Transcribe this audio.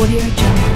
Audio Jungle.